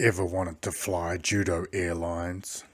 Ever wanted to fly Judo Airlines?